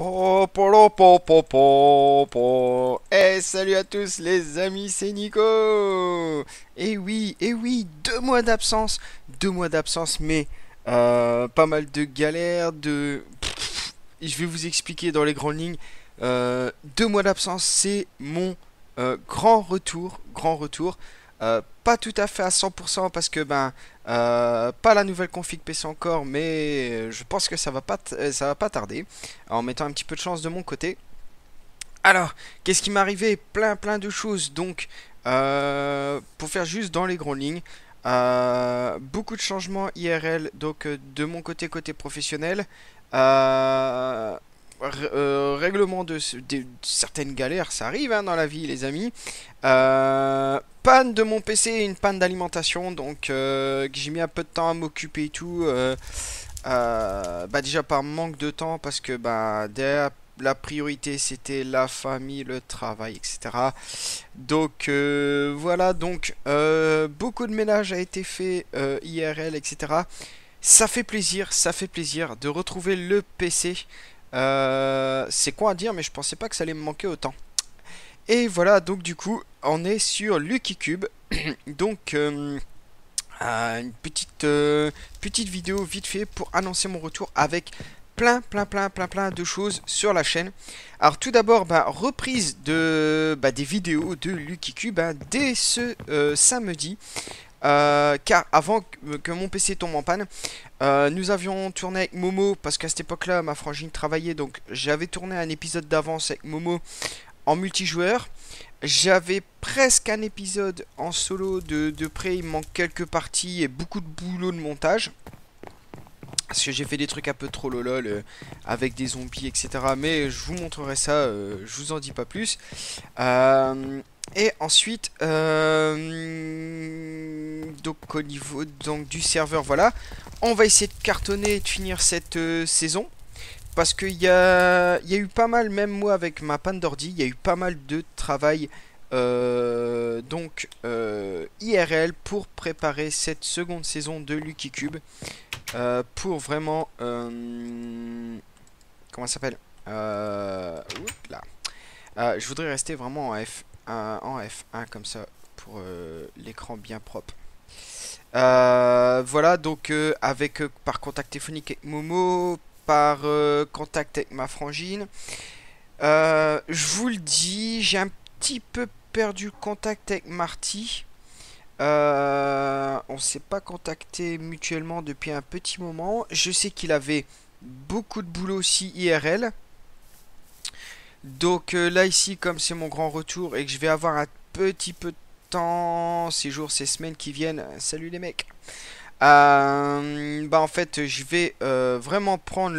Po. Eh, salut à tous les amis, c'est Nico Et oui, et oui, deux mois d'absence, deux mois d'absence, mais euh, pas mal de galères, de... Je vais vous expliquer dans les grandes lignes. Euh, deux mois d'absence, c'est mon euh, grand retour, grand retour. Euh, pas tout à fait à 100% parce que ben euh, pas la nouvelle config PC encore, mais je pense que ça va pas euh, ça va pas tarder en mettant un petit peu de chance de mon côté. Alors, qu'est-ce qui m'est arrivé? Plein plein de choses. Donc, pour faire juste dans les grandes lignes, beaucoup de changements IRL. Donc de mon côté côté professionnel. Euh, euh, règlement de, ce- de certaines galères, ça arrive hein, dans la vie, les amis. Euh, panne de mon PC une panne d'alimentation, donc euh, j'ai mis un peu de temps à m'occuper et tout. bah déjà par manque de temps, parce que bah derrière la priorité c'était la famille, le travail, etc. Donc voilà, donc beaucoup de ménage a été fait IRL, etc. Ça fait plaisir, ça fait plaisir de retrouver le PC. Euh, c'est quoi à dire, mais je pensais pas que ça allait me manquer autant. Et voilà, donc du coup, on est sur Lucky Cube. donc, euh, euh, une petite, petite vidéo vite fait pour annoncer mon retour avec plein, plein, plein, plein, plein de choses sur la chaîne. Alors, tout d'abord, bah, reprise de, bah, des vidéos de Lucky Cube hein, dès ce samedi. Euh, car avant que mon PC tombe en panne, euh, nous avions tourné avec Momo parce qu'à cette époque-là, ma frangine travaillait, donc j'avais tourné un épisode d'avance avec Momo en multijoueur. J'avais presque un épisode en solo de, de près, il manque quelques parties et beaucoup de boulot de montage. Parce que j'ai fait des trucs un peu trop lolol euh, avec des zombies, etc. Mais je vous montrerai ça, je vous en dis pas plus. Et ensuite, donc au niveau du serveur, voilà. On va essayer de cartonner et de finir cette euh, saison. Parce qu'il y a, y a eu pas mal, même moi avec ma panne d'ordi, il y a eu pas mal de travail euh, donc euh, IRL pour préparer cette seconde saison de Lucky Cube. Pour vraiment... comment ça s'appelle là. Je voudrais rester vraiment en, F, en F1 comme ça pour l'écran bien propre. Euh, voilà donc euh, avec euh, par contact téléphonique avec Momo, par contact avec ma frangine. Je vous le dis, j'ai un petit peu perdu contact avec Marty. On s'est pas contacté mutuellement depuis un petit moment. Je sais qu'il avait beaucoup de boulot aussi IRL. Donc là ici, comme c'est mon grand retour et que je vais avoir un petit peu de ces jours, ces semaines qui viennent. Salut les mecs. Euh, bah en fait, je vais euh, vraiment prendre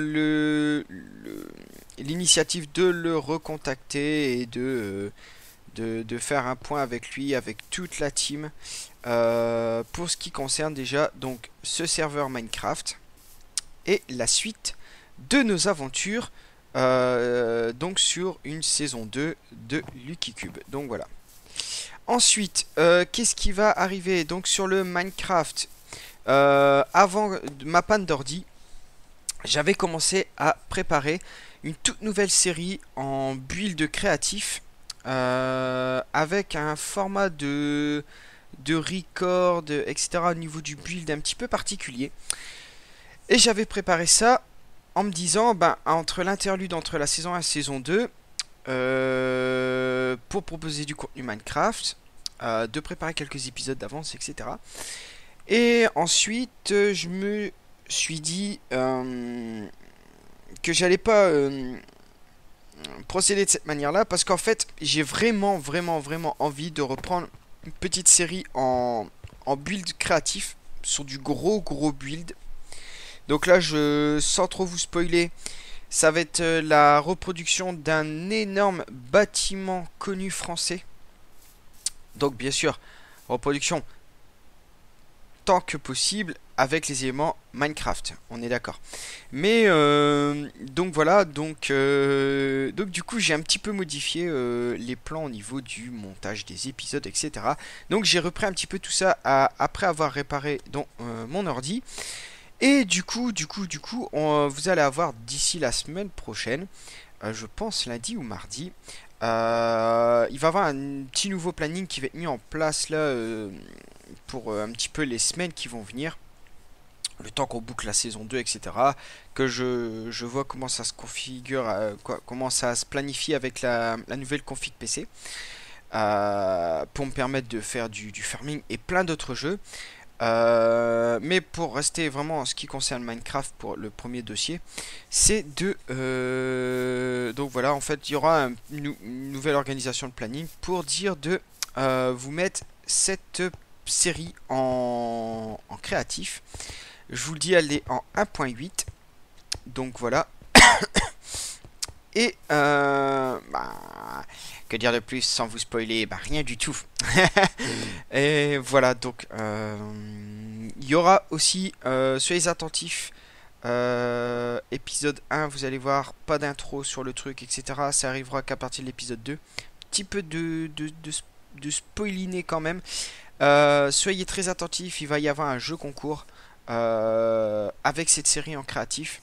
l'initiative de le recontacter et de, euh, de de faire un point avec lui, avec toute la team. Pour ce qui concerne déjà donc ce serveur Minecraft et la suite de nos aventures donc sur une saison 2 de Lucky Cube. Donc voilà. Ensuite, euh, qu'est-ce qui va arriver donc sur le Minecraft? Euh, Avant ma panne d'ordi, j'avais commencé à préparer une toute nouvelle série en build créatif euh, avec un format de de record, etc. au niveau du build un petit peu particulier. Et j'avais préparé ça en me disant, ben, entre l'interlude entre la saison 1 et la saison 2, euh, pour proposer du contenu Minecraft, euh, de préparer quelques épisodes d'avance, etc. Et ensuite, euh, je me suis dit euh, que j'allais pas procéder de cette manière-là, parce qu'en fait, j'ai vraiment, vraiment, vraiment envie de reprendre une petite série en, build créatif, sur du gros, gros build. Donc là, sans trop vous spoiler, ça va être la reproduction d'un énorme bâtiment connu français. Donc bien sûr, reproduction tant que possible avec les éléments Minecraft. On est d'accord. Mais euh, donc voilà, donc euh, donc du coup j'ai un petit peu modifié euh, les plans au niveau du montage des épisodes, etc. Donc j'ai repris un petit peu tout ça après avoir réparé euh, mon ordi. Et du coup, du coup, du coup, vous allez avoir d'ici la semaine prochaine, je pense lundi ou mardi, il va y avoir un petit nouveau planning qui va être mis en place là pour un petit peu les semaines qui vont venir le temps qu'on boucle la saison 2, etc. Que je, je vois comment ça se configure, euh, comment ça se planifie avec la, nouvelle config PC. Euh, pour me permettre de faire du, farming et plein d'autres jeux. Euh, mais pour rester vraiment en ce qui concerne Minecraft pour le premier dossier, c'est de... donc voilà, en fait, il y aura une, nouvelle organisation de planning pour dire de vous mettre cette série en, en créatif. Je vous le dis, elle est en 1.8. Donc voilà. Et euh, bah, que dire de plus sans vous spoiler? Bah, Rien du tout. Et voilà, donc euh, il y aura aussi, euh, soyez attentifs, épisode 1, vous allez voir, pas d'intro sur le truc, etc. Ça arrivera qu'à partir de l'épisode 2. Petit peu de, de, de, de spoiliner quand même. soyez très attentifs, il va y avoir un jeu concours. Euh, avec cette série en créatif.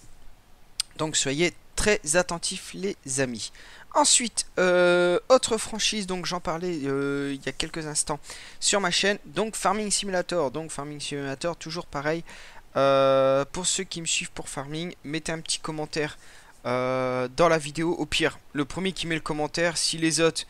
Donc soyez très attentifs les amis. Ensuite, euh, autre franchise, donc j'en parlais euh, il y a quelques instants sur ma chaîne, donc Farming Simulator. Donc Farming Simulator, toujours pareil. pour ceux qui me suivent pour Farming, mettez un petit commentaire dans la vidéo. Au pire, le premier qui met le commentaire, si les autres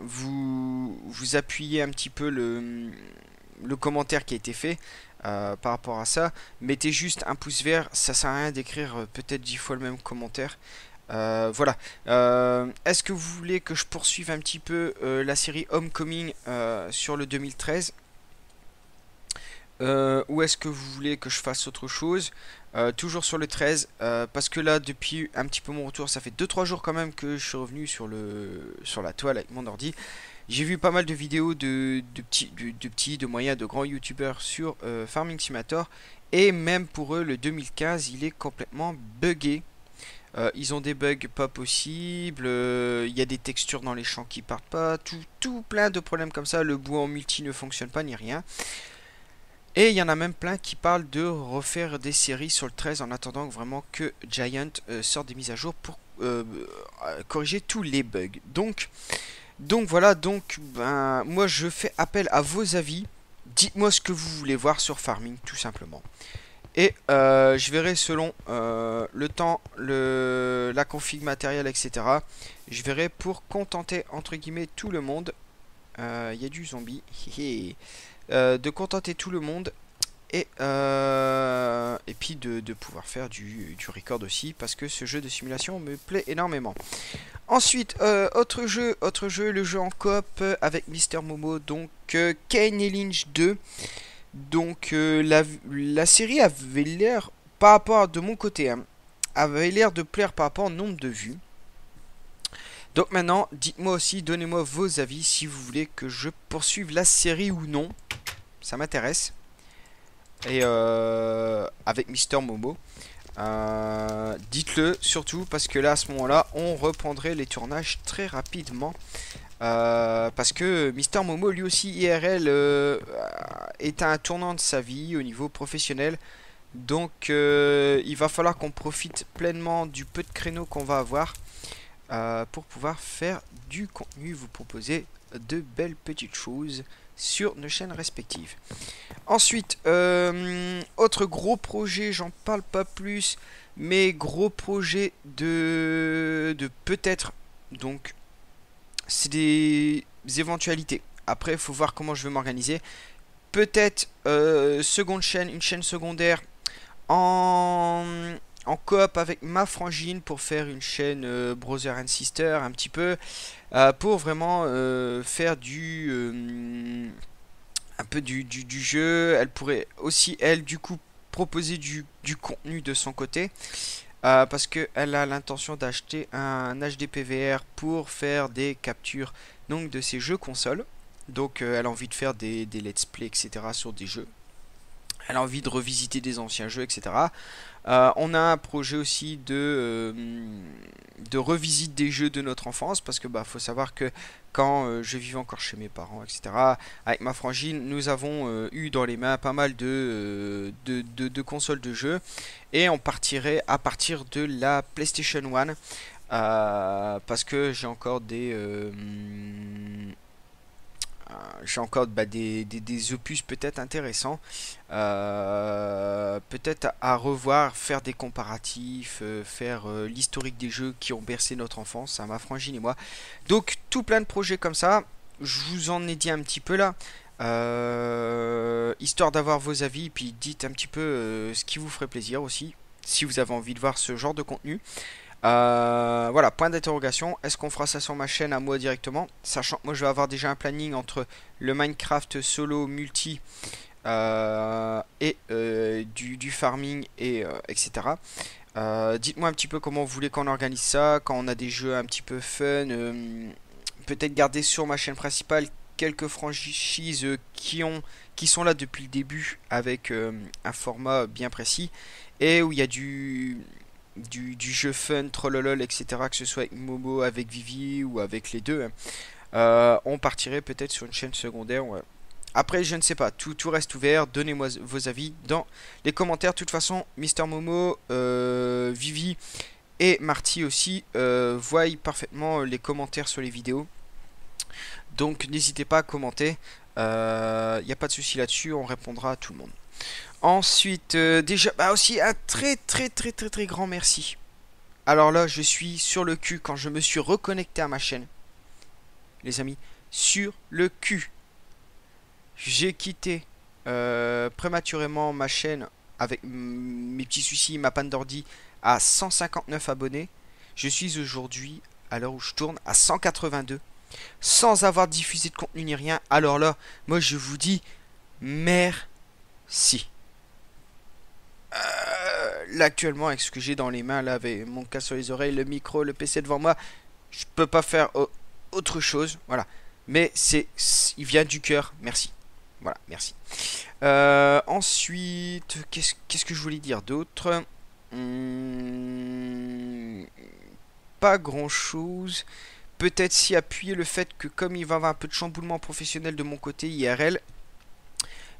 vous, appuyez un petit peu le commentaire qui a été fait euh, par rapport à ça. Mettez juste un pouce vert, ça sert à rien d'écrire euh, peut-être 10 fois le même commentaire. Euh, voilà. Est-ce que vous voulez que je poursuive un petit peu la série Homecoming sur le 2013 Ou est-ce que vous voulez que je fasse autre chose? Toujours sur le 13 parce que là depuis un petit peu mon retour ça fait 2-3 jours quand même que je suis revenu sur, sur la toile avec mon ordi j'ai vu pas mal de vidéos de, petits, de, petits, de moyens, de grands youtubeurs sur euh, Farming Simulator. Et même pour eux, le 2015, il est complètement buggé. Euh, ils ont des bugs pas possibles, euh, il y a des textures dans les champs qui partent pas, tout, tout plein de problèmes comme ça, le bois en multi ne fonctionne pas ni rien. Et il y en a même plein qui parlent de refaire des séries sur le 13 en attendant vraiment que Giant sorte des mises à jour pour corriger tous les bugs. Donc, donc voilà, donc ben, moi je fais appel à vos avis. Dites-moi ce que vous voulez voir sur Farming, tout simplement. Et euh, je verrai selon euh, le temps, la config matériel, etc. Je verrai pour contenter entre guillemets tout le monde. Euh, il y a du zombie. de contenter tout le monde et, euh, et puis de, pouvoir faire du, record aussi parce que ce jeu de simulation me plaît énormément. Ensuite, euh, autre jeu, autre jeu, le jeu en coop avec Mister Momo, donc euh, Kane et Lynch 2. Donc la, la, série avait l'air, par rapport de mon côté, hein, avait l'air de plaire par rapport au nombre de vues. Donc maintenant, dites-moi aussi, donnez-moi vos avis si vous voulez que je poursuive la série ou non. Ça m'intéresse et euh, avec Mister Momo. Euh, dites-le surtout parce que là à ce moment-là on reprendrait les tournages très rapidement. Euh, parce que Mister Momo lui aussi IRL est à un tournant de sa vie au niveau professionnel. Donc il va falloir qu'on profite pleinement du peu de créneaux qu'on va avoir pour pouvoir faire du contenu, vous proposer de belles petites choses sur nos chaînes respectives. Ensuite, euh, autre gros projet, j'en parle pas plus, mais gros projet de, de peut-être, donc c'est des éventualités. Après, il faut voir comment je vais m'organiser. Peut-être euh, seconde chaîne, une chaîne secondaire en, en coop avec ma frangine pour faire une chaîne euh, Brother and Sister un petit peu euh, pour vraiment euh, faire du un peu du, du, jeu. Elle pourrait aussi elle du coup proposer du, du contenu de son côté parce qu'elle a l'intention d'acheter un HDPVR pour faire des captures donc de ses jeux consoles donc elle a envie de faire des, des let's play etc sur des jeux elle a envie de revisiter des anciens jeux, etc. Euh, on a un projet aussi de, euh, de revisite des jeux de notre enfance parce que bah faut savoir que quand euh, je vivais encore chez mes parents, etc. Avec ma frangine, nous avons eu dans les mains pas mal de, de, de, consoles de jeux et on partirait à partir de la PlayStation 1 parce que j'ai encore des j'ai encore bah, des, opus peut-être intéressants. Euh, peut-être à revoir, faire des comparatifs, euh, faire l'historique des jeux qui ont bercé notre enfance, à ma frangine et moi. Donc tout plein de projets comme ça. Je vous en ai dit un petit peu là. histoire d'avoir vos avis, puis dites un petit peu ce qui vous ferait plaisir aussi, si vous avez envie de voir ce genre de contenu. Euh, voilà, point d'interrogation. Est-ce qu'on fera ça sur ma chaîne à moi directement? Sachant que moi je vais avoir déjà un planning entre le Minecraft solo multi euh, et euh, du, farming et etc. Dites-moi un petit peu comment vous voulez qu'on organise ça, quand on a des jeux un petit peu fun. Peut-être garder sur ma chaîne principale quelques franchises qui, ont, qui sont là depuis le début avec un format bien précis et où il y a du du, jeu fun, trollolol, etc., que ce soit Momo, avec Vivi ou avec les deux, euh, on partirait peut-être sur une chaîne secondaire. Après, je ne sais pas, tout, tout reste ouvert. Donnez-moi vos avis dans les commentaires. De toute façon, Mister Momo, euh, Vivi et Marty aussi euh, voient parfaitement les commentaires sur les vidéos. Donc n'hésitez pas à commenter. Il n'y a pas de souci là-dessus, on répondra à tout le monde. Ensuite, euh, déjà, bah aussi un très très très très très grand merci. Alors là, je suis sur le cul quand je me suis reconnecté à ma chaîne. Les amis, sur le cul. J'ai quitté euh, prématurément ma chaîne avec mes petits soucis, ma panne d'ordi à 159 abonnés. Je suis aujourd'hui, à l'heure où je tourne, à 182. Sans avoir diffusé de contenu ni rien. Alors là, moi je vous dis merci. Euh, actuellement avec ce que j'ai dans les mains là avec mon cas sur les oreilles le micro le pc devant moi je peux pas faire autre chose voilà. Mais c'est il vient du cœur merci. Voilà merci. Euh, ensuite qu'est-ce que je voulais dire d'autre? Hmm, pas grand chose peut-être si appuyer le fait que comme il va y avoir un peu de chamboulement professionnel de mon côté IRL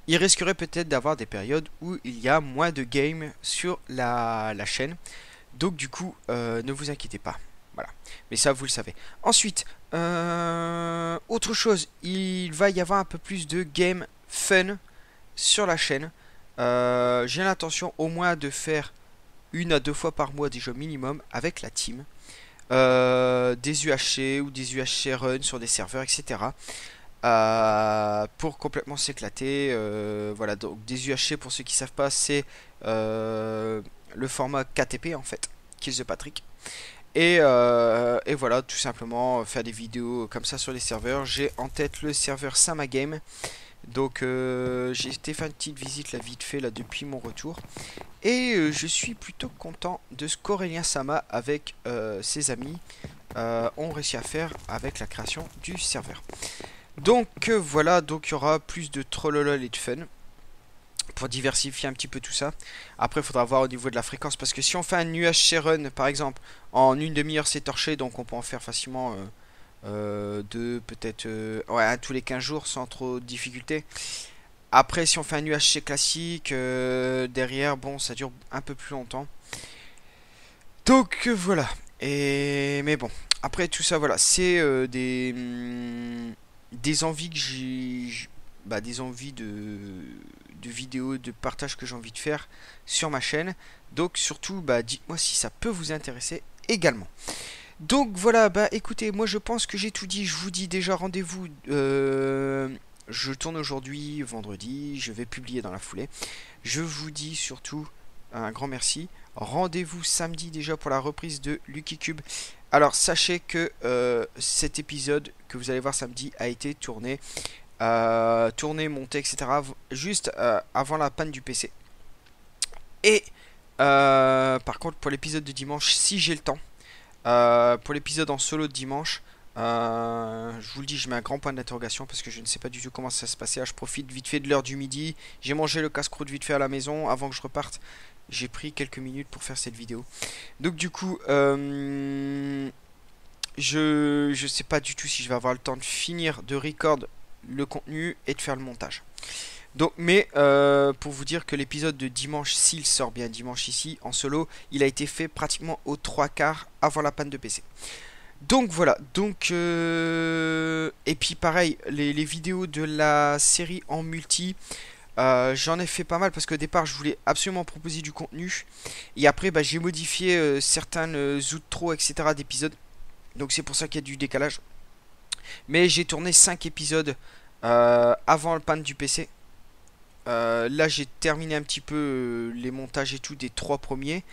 il risquerait peut-être d'avoir des périodes où il y a moins de games sur la, chaîne. Donc du coup, euh, ne vous inquiétez pas. Voilà. Mais ça, vous le savez. Ensuite, euh, autre chose, il va y avoir un peu plus de game fun sur la chaîne. Euh, j'ai l'intention au moins de faire une à deux fois par mois jeux minimum avec la team. des UHC ou des UHC run sur des serveurs, etc. Euh, pour complètement s'éclater. Euh, voilà, donc des UHC pour ceux qui savent pas, c'est euh, le format KTP en fait, Kill the Patrick. Et, et, voilà, tout simplement faire des vidéos comme ça sur les serveurs. J'ai en tête le serveur Samagame. Donc j'ai été faire une petite visite là vite fait là depuis mon retour. Et je suis plutôt content de ce qu'Aurélien Sama avec ses amis ont réussi à faire avec la création du serveur. Donc euh, voilà, donc il y aura plus de trollolol et de fun pour diversifier un petit peu tout ça. Après, il faudra voir au niveau de la fréquence parce que si on fait un UHC run par exemple en une demi-heure, c'est torché donc on peut en faire facilement euh, euh deux, peut-être tous les 15 jours sans trop de difficulté. Après, si on fait un UHC classique derrière, bon, ça dure un peu plus longtemps. Donc voilà. Et mais bon, après tout ça, voilà, c'est des. Des envies que j'ai bah, des envies de, de vidéos de partage que j'ai envie de faire sur ma chaîne. Donc surtout bah dites-moi si ça peut vous intéresser également. Donc voilà bah écoutez moi je pense que j'ai tout dit. Je vous dis déjà rendez-vous euh, je tourne aujourd'hui vendredi. Je vais publier dans la foulée. Je vous dis surtout un grand merci rendez-vous samedi déjà pour la reprise de Lucky Cube alors sachez que euh, cet épisode que vous allez voir samedi a été tourné, euh, tourné, monté, etc. juste euh, avant la panne du PC. Et par contre pour l'épisode de dimanche, si j'ai le temps, pour l'épisode en solo de dimanche, je vous le dis, je mets un grand point d'interrogation parce que je ne sais pas du tout comment ça se passer. Ah, je profite vite fait de l'heure du midi. J'ai mangé le casse-croûte vite fait à la maison avant que je reparte. J'ai pris quelques minutes pour faire cette vidéo. Donc du coup, euh, je je sais pas du tout si je vais avoir le temps de finir de record le contenu et de faire le montage. Donc, mais euh, pour vous dire que l'épisode de dimanche, s'il sort bien dimanche ici en solo, il a été fait pratiquement aux trois quarts avant la panne de PC. Donc voilà, donc euh, et puis pareil, les, vidéos de la série en multi, euh, j'en ai fait pas mal parce qu'au départ je voulais absolument proposer du contenu et après bah, j'ai modifié euh, certaines outros etc d'épisodes, donc c'est pour ça qu'il y a du décalage. Mais j'ai tourné 5 épisodes avant le panne du PC. là j'ai terminé un petit peu les montages et tout des trois premiers.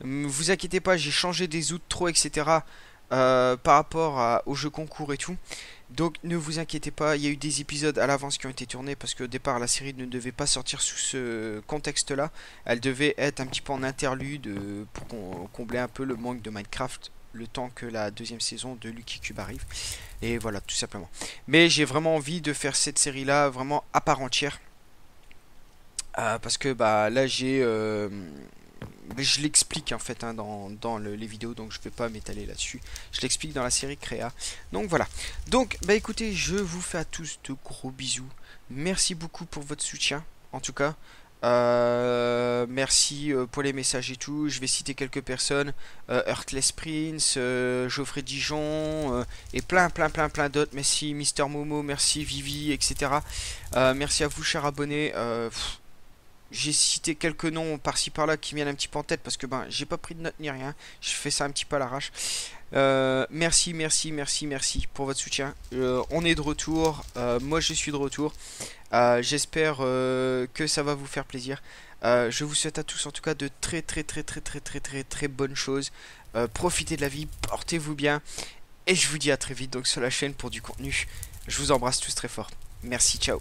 Vous inquiétez pas, j'ai changé des outros etc. Euh, par rapport au jeu concours et tout. Donc ne vous inquiétez pas, il y a eu des épisodes à l'avance qui ont été tournés parce qu'au départ la série ne devait pas sortir sous ce contexte-là. Elle devait être un petit peu en interlude euh, pour combler un peu le manque de Minecraft le temps que la deuxième saison de Lucky Cube arrive. Et voilà, tout simplement. Mais j'ai vraiment envie de faire cette série-là vraiment à part entière. Euh, parce que bah là j'ai je l'explique en fait hein, dans, les vidéos, donc je vais pas m'étaler là-dessus. Je l'explique dans la série Créa. Donc voilà. Donc, bah écoutez, je vous fais à tous de gros bisous. Merci beaucoup pour votre soutien, en tout cas. Euh, merci euh, pour les messages et tout. Je vais citer quelques personnes. Euh, Heartless Prince, Geoffrey Dijon et plein plein plein plein d'autres. Merci Mister Momo, merci Vivi, etc. merci à vous chers abonnés. J'ai cité quelques noms par-ci par-là qui viennent un petit peu en tête parce que ben j'ai pas pris de notes ni rien. Je fais ça un petit peu à l'arrache. Euh, merci, merci, merci, merci pour votre soutien. Euh, on est de retour. Euh, moi, je suis de retour. J'espère que ça va vous faire plaisir. je vous souhaite à tous, en tout cas, de très, très, très, très, très, très, très, très bonnes choses. profitez de la vie, portez-vous bien. Et je vous dis à très vite donc sur la chaîne pour du contenu. Je vous embrasse tous très fort. Merci, ciao.